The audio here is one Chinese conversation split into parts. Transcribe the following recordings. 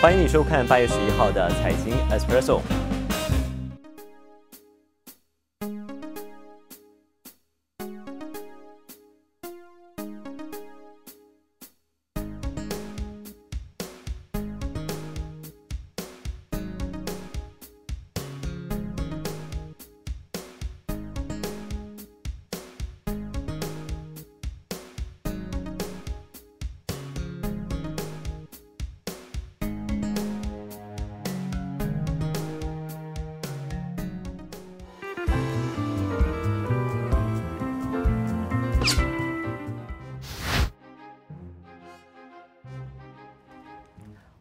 欢迎你收看八月十一号的财经 Espresso。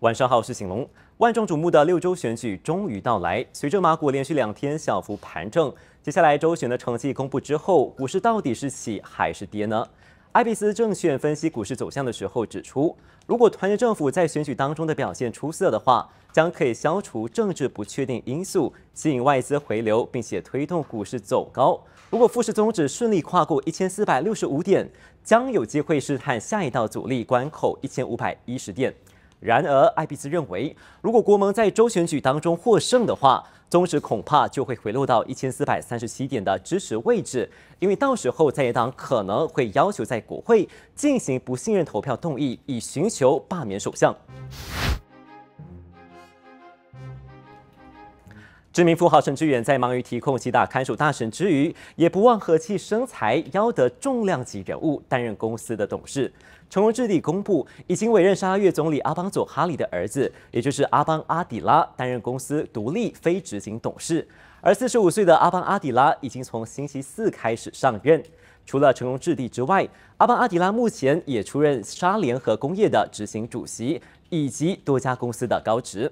晚上好，我是醒龙。万众瞩目的六周选举终于到来，随着马股连续两天小幅盘整，接下来周选的成绩公布之后，股市到底是起还是跌呢？艾比斯证券分析股市走向的时候指出，如果团结政府在选举当中的表现出色的话，将可以消除政治不确定因素，吸引外资回流，并且推动股市走高。如果富士宗旨顺利跨过一千四百六十五点，将有机会试探下一道阻力关口一千五百一十点。然而，艾比斯认为，如果国盟在州选举当中获胜的话，宗旨恐怕就会回落到一千四百三十七点的支持位置，因为到时候在野党可能会要求在国会进行不信任投票动议，以寻求罢免首相。知名富豪陈志远在忙于提供几大看守大臣之余，也不忘和气生财，邀得重量级人物担任公司的董事。成荣置地公布，已经委任沙拉越总理阿邦佐哈里的儿子，也就是阿邦阿底拉担任公司独立非执行董事。而四十五岁的阿邦阿底拉已经从星期四开始上任。除了成荣置地之外，阿邦阿底拉目前也出任沙联合工业的执行主席，以及多家公司的高职。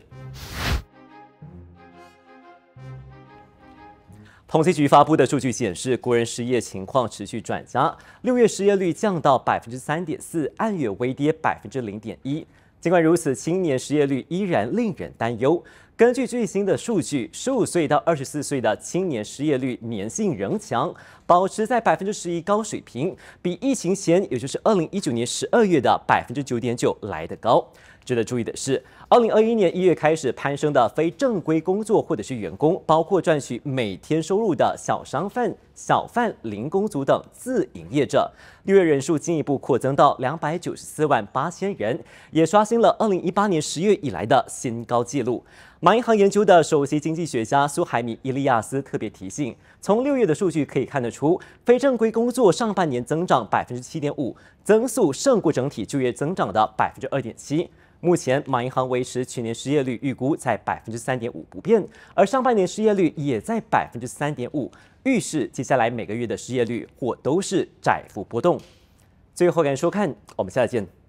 统计局发布的数据显示，国人失业情况持续转佳，六月失业率降到百分之三点四，按月微跌百分之零点一。尽管如此，青年失业率依然令人担忧。根据最新的数据，十五岁到二十四岁的青年失业率粘性仍强，保持在百分之十一高水平，比疫情前，也就是二零一九年十二月的百分之九点九来得高。值得注意的是，二零二一年一月开始攀升的非正规工作或者是员工，包括赚取每天收入的小商贩、小贩、零工族等自营业者，六月人数进一步扩增到两百九十四万八千人，也刷新了二零一八年十月以来的新高纪录。马银行研究的首席经济学家苏海米伊利亚斯特别提醒，从六月的数据可以看得出，非正规工作上半年增长百分之七点五，增速胜过整体就业增长的百分之二点七。目前，马银行维持去年失业率预估在百分之三点五不变，而上半年失业率也在百分之三点五，预示接下来每个月的失业率或都是窄幅波动。最后，感谢收看，我们下次见。